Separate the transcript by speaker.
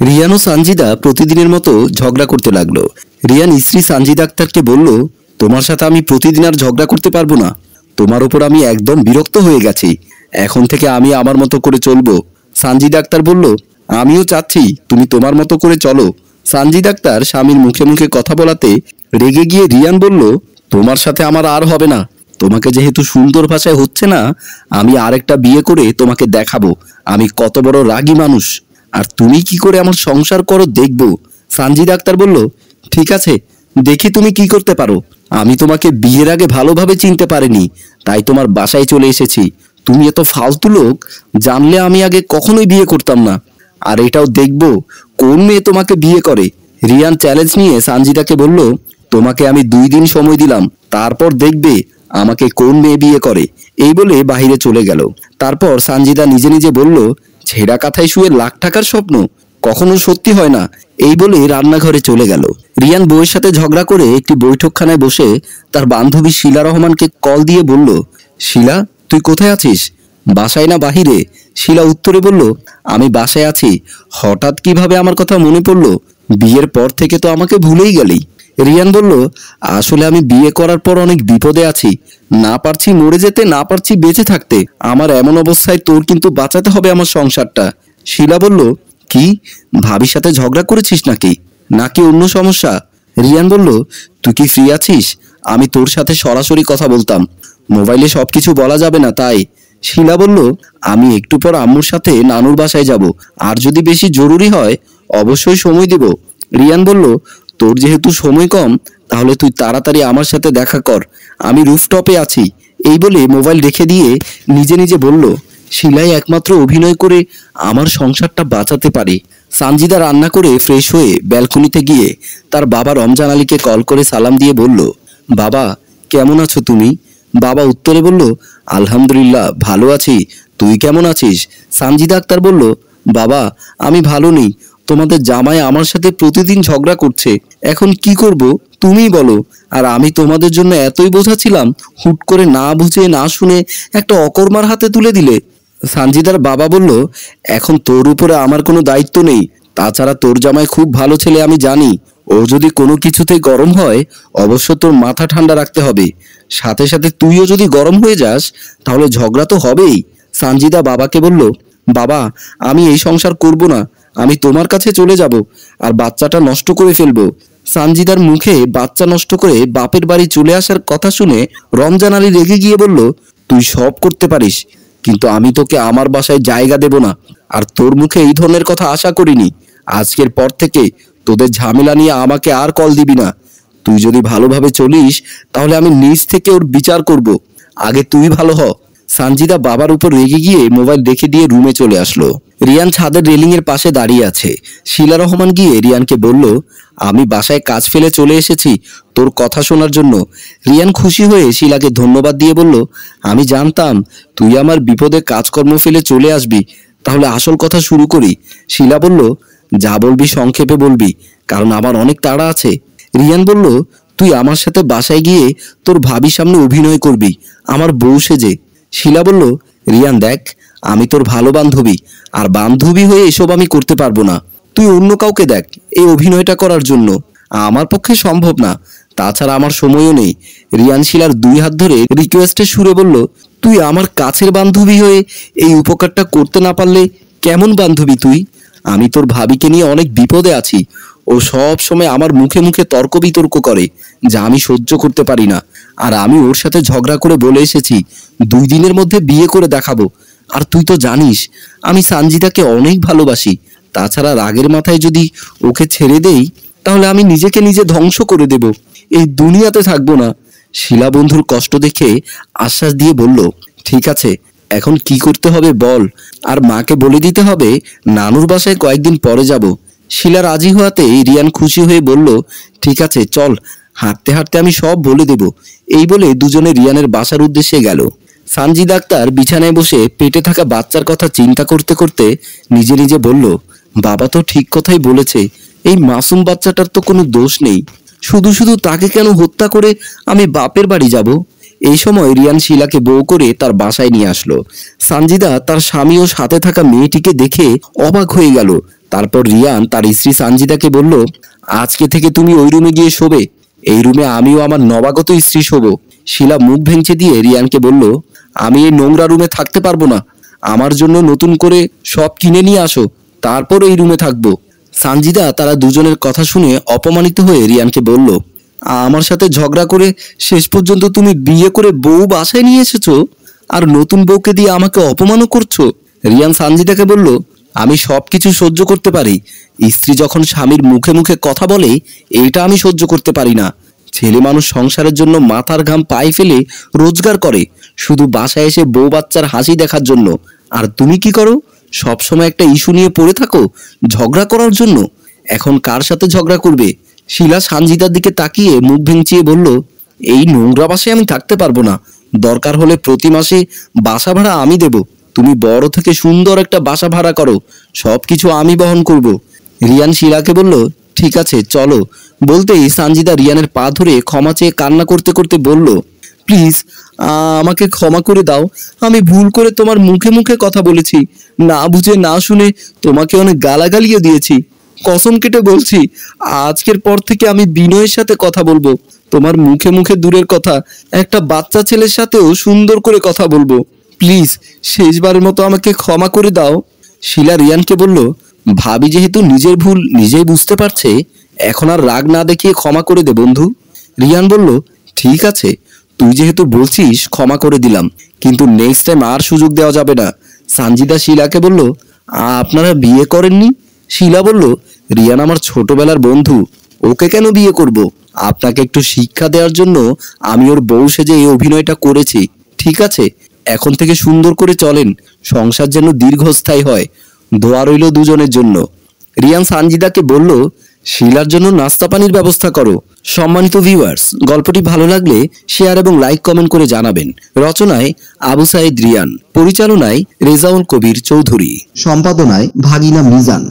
Speaker 1: রিয়ান ও সানজিদা প্রতিদিনের মতো ঝগড়া করতে লাগল। রিয়ান স্ত্রী সানজিদা আক্তারকে বলল, তোমার সাথে আমি প্রতিদিন আর ঝগড়া করতে পারব না। তোমার উপর আমি একদম বিরক্ত হয়ে গেছি। এখন থেকে আমি আমার মতো করে চলবো। সানজিদা আক্তার বলল, আমিও চাচ্ছি তুমি তোমার মতো করে চলো। সানজিদা আক্তার স্বামীর মুখে মুখে কথা বলাতে রেগে গিয়ে রিয়ান বলল, তোমার সাথে আমার আর হবে না। তোমাকে যেহেতু সুন্দর ভাষায় হচ্ছে না, আমি আরেকটা বিয়ে করে তোমাকে দেখাবো। আমি কত বড় রাগী মানুষ। আর তুমি কি করে আমার সংসার করো দেখব। সানজিদা আক্তার বলল, ঠিক আছে, দেখি তুমি কি করতে পারো। আমি তোমাকে বিয়ের আগে ভালোভাবে চিনতে পারিনি, তাই তোমার বাসায় চলে এসেছি। তুমি এত ফালতু লোক, জানলে আমি আগে কখনোই বিয়ে করতাম না। আর এটাও দেখব কোন মেয়ে তোমাকে বিয়ে করে। রিয়ান চ্যালেঞ্জ নিয়ে সানজিদাকে বলল, তোমাকে আমি দুই দিন সময় দিলাম, তারপর দেখবে আমাকে কোন মেয়ে বিয়ে করে। এই বলে বাহিরে চলে গেল। তারপর সানজিদা নিজে নিজে বলল ছেঁড়া কাথায় শুয়ে লাখ টাকার স্বপ্ন কখনো সত্যি হয় না। এই বলে রান্নাঘরে চলে গেল। রিয়ান বউয়ের সাথে ঝগড়া করে একটি বৈঠকখানায় বসে তার বান্ধবী শিলা রহমানকে কল দিয়ে বলল, শিলা, তুই কোথায় আছিস? বাসায় না বাহিরে? শিলা উত্তরে বলল, আমি বাসায় আছি। হঠাৎ কীভাবে আমার কথা মনে পড়ল? বিয়ের পর থেকে তো আমাকে ভুলেই গেলি। রিয়ান বলল, আসলে আমি বিয়ে করার পর অনেক বিপদে আছি। না পারছি মরে যেতে, না পারছি বেঁচে থাকতে। আমার এমন অবস্থায় তোর কিন্তু বাঁচাতে হবে আমার সংসারটা। শিলা বলল, কি? ভাবির সাথে ঝগড়া করেছিস নাকি? নাকি অন্য সমস্যা? রিয়ান বলল, তুই কি ফ্রি আছিস? আমি তোর সাথে সরাসরি কথা বলতাম। মোবাইলে সব কিছু বলা যাবে না, তাই। শিলা বলল, আমি একটু পর আম্মুর সাথে নানুর বাসায় যাব। আর যদি বেশি জরুরি হয়, অবশ্যই সময় দিব। রিয়ান বলল তোর যেহেতু সময় কম, তাহলে তুই তাড়াতাড়ি আমার সাথে দেখা কর। আমি রুফটপে আছি। এই বলে মোবাইল রেখে দিয়ে নিজে নিজে বলল, শিলাই একমাত্র অভিনয় করে আমার সংসারটা বাঁচাতে পারে। সানজিদা রান্না করে ফ্রেশ হয়ে ব্যালকনিতে গিয়ে তার বাবা রমজান আলীকে কল করে সালাম দিয়ে বলল, বাবা, কেমন আছো তুমি? বাবা উত্তরে বলল, আলহামদুলিল্লাহ, ভালো আছি। তুই কেমন আছিস? সানজিদা আক্তার বলল, বাবা, আমি ভালো নেই। তোমাদের জামাই আমার সাথে প্রতিদিন ঝগড়া করছে। এখন কি করব? তুমিই বলো। আর আমি তোমাদের জন্য এতই বোঝা ছিলাম হুট করে না বুঝে, না শুনে একটা অকর্মার হাতে তুলে দিলে। সানজিদার বাবা বলল, এখন তোর উপরে আমার কোনো দায়িত্ব নেই। তাছাড়া তোর জামাই খুব ভালো ছেলে, আমি জানি। ও যদি কোনো কিছুতে গরম হয়, অবশ্য তোর মাথা ঠান্ডা রাখতে হবে। সাথে সাথে তুইও যদি গরম হয়ে যাস, তাহলে ঝগড়া তো হবেই। সানজিদা বাবাকে বলল, বাবা, আমি এই সংসার করব না। আমি তোমার কাছে চলে যাব আর বাচ্চাটা নষ্ট করে ফেলব। সানজিদার মুখে বাচ্চা নষ্ট করে বাপের বাড়ি চলে আসার কথা শুনে রমজান আলী রেগে গিয়ে বলল, তুই সব করতে পারিস, কিন্তু আমি তোকে আমার বাসায় জায়গা দেব না। আর তোর মুখে এই ধরনের কথা আশা করিনি। আজকের পর থেকে তোদের ঝামেলা নিয়ে আমাকে আর কল দিবি না। তুই যদি ভালোভাবে চলিস, তাহলে আমি নিজ থেকে ওর বিচার করব। আগে তুই ভালো হ। সানজিদা বাবার উপর রেগে গিয়ে মোবাইল রেখে দিয়ে রুমে চলে আসলো। রিয়ান ছাদের রেলিং এর পাশে দাঁড়িয়ে আছে। শিলা রহমান গিয়ে রিয়ানকে বলল, আমি বাসায় কাজ ফেলে চলে এসেছি, তোর কথা শোনার জন্য। রিয়ান খুশি হয়ে শিলাকে ধন্যবাদ দিয়ে বলল, আমি জানতাম তুই আমার বিপদে কাজকর্ম ফেলে চলে আসবি, তাহলে আসল কথা শুরু করি। শিলা বলল, যা বলবি সংক্ষেপে বলবি, কারণ আমার অনেক তাড়া আছে। রিয়ান বলল, তুই আমার সাথে বাসায় গিয়ে তোর ভাবির সামনে অভিনয় করবি, আমার বউ সেজে। শিলা বলল, রিয়ান, দেখ আমি তোর ভালো বান্ধবী, আর বান্ধবী হয়ে এসব আমি করতে পারব না। তুই অন্য কাউকে দেখ এই অভিনয়টা করার জন্য। আমার পক্ষে সম্ভব না। তাছাড়া আমার সময়ও নেই। রিয়ান শিলার দুই হাত ধরে রিকোয়েস্টে সুরে বলল, তুই আমার কাছের বান্ধবী হয়ে এই উপকারটা করতে না পারলে কেমন বান্ধবী তুই? আমি তোর ভাবিকে নিয়ে অনেক বিপদে আছি। ও সব সময় আমার মুখে মুখে তর্ক বিতর্ক করে, যা আমি সহ্য করতে পারি না। আর আমি ওর সাথে ঝগড়া করে বলে এসেছি, দুই দিনের মধ্যে বিয়ে করে দেখাবো। আর তুই তো জানিস, আমি সানজিদাকে অনেক ভালোবাসি। তাছাড়া রাগের মাথায় যদি ওকে ছেড়ে দেই, তাহলে আমি নিজেকে নিজে ধ্বংস করে দেব। এই দুনিয়াতে থাকব না। শিলা বন্ধুর কষ্ট দেখে আশ্বাস দিয়ে বলল, ঠিক আছে, এখন কি করতে হবে বল। আর মাকে বলে দিতে হবে, নানুর বাসায় কয়েকদিন পরে যাব। শিলা রাজি হওয়াতে রিয়ান খুশি হয়ে বলল, ঠিক আছে, চল, হাঁটতে হাঁটতে আমি সব বলে দেব। এই বলে দুজনে রিয়ানের বাসার উদ্দেশ্যে গেল। সানজি ডাক্তার বিছানায় বসে পেটে থাকা বাচ্চার কথা চিন্তা করতে করতে নিজে নিজে বলল, বাবা তো ঠিক কথাই বলেছে, এই মাসুম বাচ্চাটার তো কোনো দোষ নেই। শুধু শুধু তাকে কেন হত্যা করে আমি বাপের বাড়ি যাব? এই সময় রিয়ান শিলাকে বউ করে তার বাসায় নিয়ে আসলো। সানজিদা তার স্বামী ও সাথে থাকা মেয়েটিকে দেখে অবাক হয়ে গেল। তারপর রিয়ান তার স্ত্রী সানজিদাকে বলল, আজকে থেকে তুমি ওই রুমে গিয়ে শোবে। এই রুমে আমিও আমার নবাগত স্ত্রী শোবো। শিলা মুখ ভেঙচে দিয়ে রিয়ানকে বলল আমি এই নোংরা রুমে থাকতে পারব না। আমার জন্য নতুন করে সব কিনে নিয়ে আসো, তারপর এই রুমে থাকব। সানজিদা তারা দুজনের কথা শুনে অপমানিত হয়ে রিয়ানকে বলল, আমার সাথে ঝগড়া করে শেষ পর্যন্ত তুমি বিয়ে করে বউ বাসায় নিয়ে এসেছ? আর নতুন বউকে দিয়ে আমাকে অপমানও করছ? রিয়ান সানজিদাকে বলল, আমি সব কিছু সহ্য করতে পারি। স্ত্রী যখন স্বামীর মুখে মুখে কথা বলে, এইটা আমি সহ্য করতে পারি না। ছেলে মানুষ সংসারের জন্য মাথার ঘাম পায়ে ফেলে রোজগার করে। শুধু বাসায় এসে বউ বাচ্চার হাসি দেখার জন্য। আর তুমি কি করো? সবসময় একটা ইস্যু নিয়ে পড়ে থাকো, ঝগড়া করার জন্য। এখন কার সাথে ঝগড়া করবে? শিলা সানজিদার দিকে তাকিয়ে মুখ ভেঙচিয়ে বলল, এই নোংরা বাসায় আমি থাকতে পারব না। দরকার হলে প্রতি মাসে বাসা ভাড়া আমি দেব। তুমি বড় থেকে সুন্দর একটা বাসা ভাড়া করো। সব কিছু আমি বহন করব। রিয়ান শিলাকে বলল ঠিক আছে, চলো। বলতেই সানজিদা রিয়ানের পা ধরে ক্ষমা চেয়ে কান্না করতে করতে বলল, প্লিজ আমাকে ক্ষমা করে দাও। আমি ভুল করে তোমার মুখে মুখে কথা বলেছি। না বুঝে, না শুনে তোমাকে অনেক গালাগালিও দিয়েছি। কসম কেটে বলছি, আজকের পর থেকে আমি বিনয়ের সাথে কথা বলব। তোমার মুখে মুখে দূরের কথা, একটা বাচ্চা ছেলের সাথেও সুন্দর করে কথা বলব। প্লিজ, শেষবারের মতো আমাকে ক্ষমা করে দাও। শিলা রিয়ানকে বলল ভাবি যেহেতু নিজের ভুল নিজেই বুঝতে পারছে, এখন আর রাগ না দেখিয়ে ক্ষমা করে দে বন্ধু। রিয়ান বলল, ঠিক আছে, তুই যেহেতু বলছিস ক্ষমা করে দিলাম, কিন্তু নেক্সট টাইম আর সুযোগ দেওয়া যাবে না। সানজিদা শিলাকে বলল, আপনারা বিয়ে করেননি? শিলা বলল, রিয়ান আমার ছোটবেলার বন্ধু, ওকে কেন বিয়ে করব? আপনাকে একটু শিক্ষা দেওয়ার জন্য আমি ওর বউ সেজে এই অভিনয়টা করেছি। ঠিক আছে, এখন থেকে সুন্দর করে চলেন, সংসার যেন দীর্ঘস্থায়ী হয়। দোয়া রইল দুজনের জন্য। রিয়ান সানজিদাকে বলল, শিলার জন্য নাস্তা পানির ব্যবস্থা করো। সম্মানিত ভিউয়ার্স গল্পটি ভালো লাগলে শেয়ার এবং লাইক কমেন্ট করে জানাবেন। রচনায় আবু সাইদ রিয়ান, পরিচালনায় রেজাউল কবির চৌধুরী।
Speaker 2: সম্পাদনায় ভাগিনা মিজান।